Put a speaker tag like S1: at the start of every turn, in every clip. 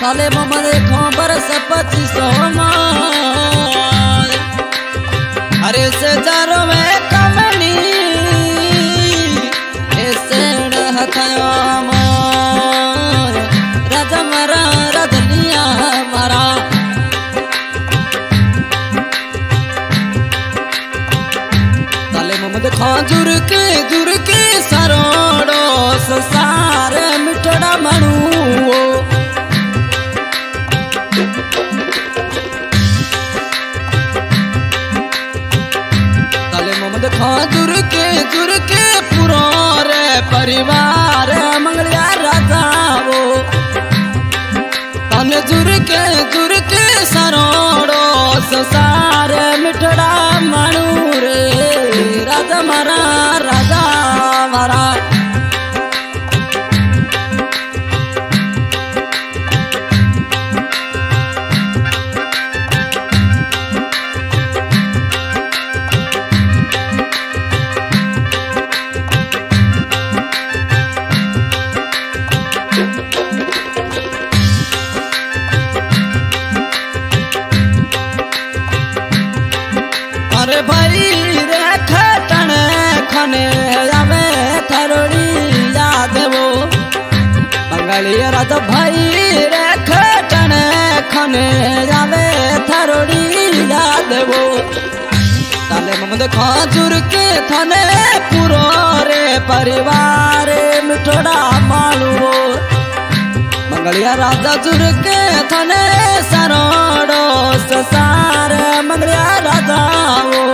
S1: साले मोहम्मद खो बरस पच्चीस से जारो कमली ताले मोहम्मद के दूर के पुरो परिवार मंगलिया राजा वो। तन दूर के दूर के सरोड़ो बंगाली रात भाई रे खटन खने आवे थरोड़ी याद वो। ताले ममद खाजुर के थने, पुरो परिवार मिठोड़ा मालू मंगलिया राजा जुर के थने सरोड़ो ससार मंगलिया राजा वो।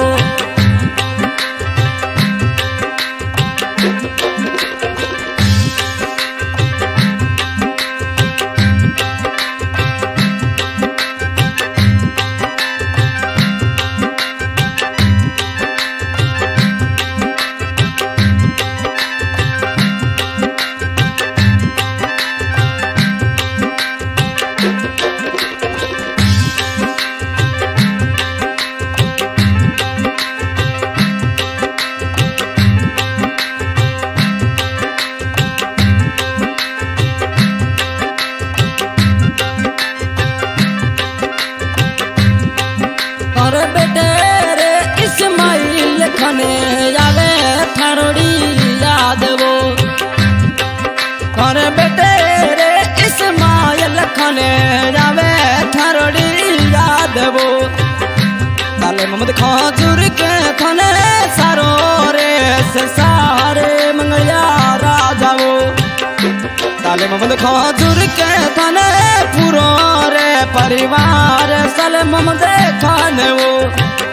S1: मोहम्मद खाजुर के खने सारो रे सारे मंगलिया राजा वो। ताले मोहम्मद खाजुर के थने पूरो रे परिवार, साले मोहम्मद खान वो।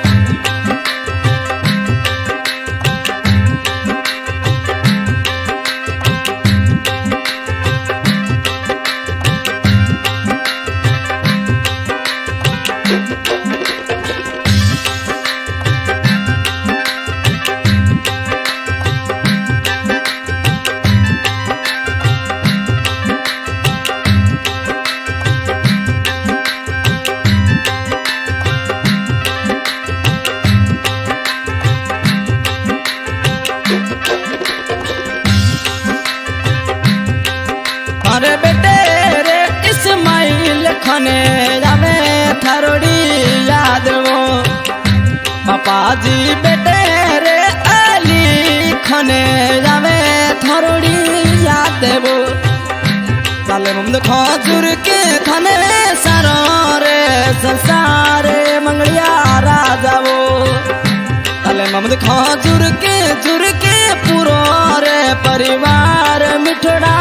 S1: खने जावे थरोड़ी याद वो। पापा जी बेटे रे अली खने जावे थरोड़ी याद वो। साले ममद खाजुर के खने सारो रे, संसार मंगलिया राजा वो। साले ममद खाजुर के जुर के पूरो रे, परिवार मिठड़ा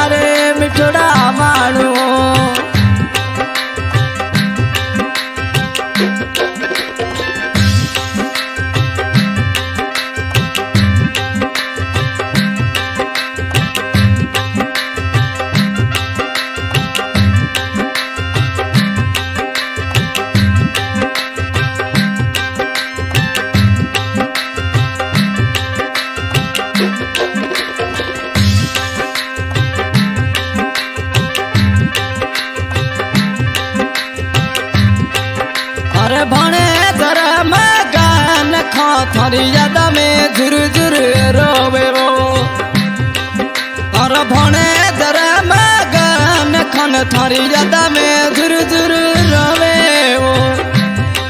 S1: थारी यादा में झुर झुर रोवे वो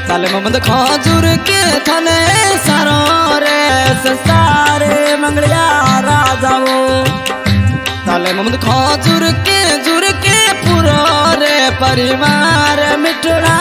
S1: ताले मोहम्मद खा झुर के थाने सारो रे मंगलिया राजा वो ताले मोहम्मद खा झुर के झुर के पूरा परिवार रे